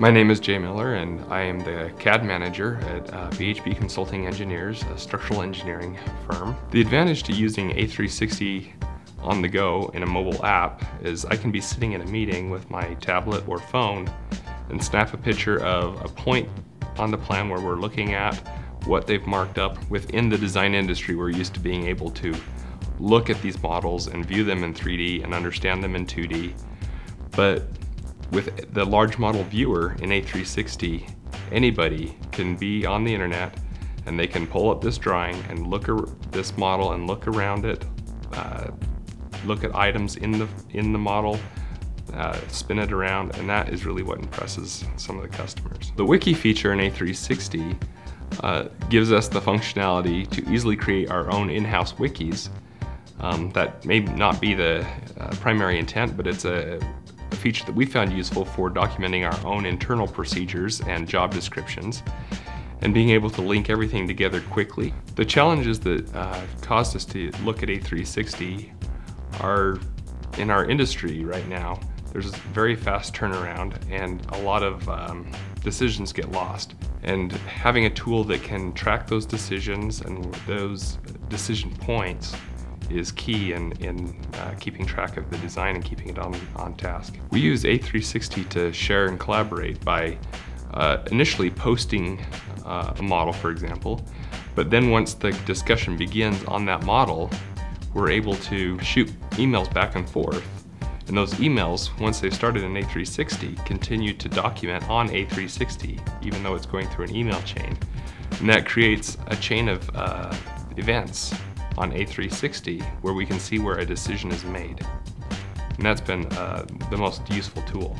My name is Jay Miller and I am the CAD manager at uh, BHB Consulting Engineers, a structural engineering firm. The advantage to using A360 on the go in a mobile app is I can be sitting in a meeting with my tablet or phone and snap a picture of a point on the plan where we're looking at what they've marked up within the design industry. We're used to being able to look at these models and view them in 3D and understand them in 2D. But with the large model viewer in A360, anybody can be on the internet and they can pull up this drawing and look at this model and look around it, uh, look at items in the, in the model, uh, spin it around, and that is really what impresses some of the customers. The wiki feature in A360 uh, gives us the functionality to easily create our own in-house wikis. Um, that may not be the uh, primary intent, but it's a a feature that we found useful for documenting our own internal procedures and job descriptions and being able to link everything together quickly. The challenges that uh, caused us to look at A360 are in our industry right now. There's a very fast turnaround and a lot of um, decisions get lost. And having a tool that can track those decisions and those decision points is key in, in uh, keeping track of the design and keeping it on, on task. We use A360 to share and collaborate by uh, initially posting uh, a model, for example, but then once the discussion begins on that model, we're able to shoot emails back and forth. And those emails, once they've started in A360, continue to document on A360, even though it's going through an email chain. And that creates a chain of uh, events on A360 where we can see where a decision is made. And that's been uh, the most useful tool.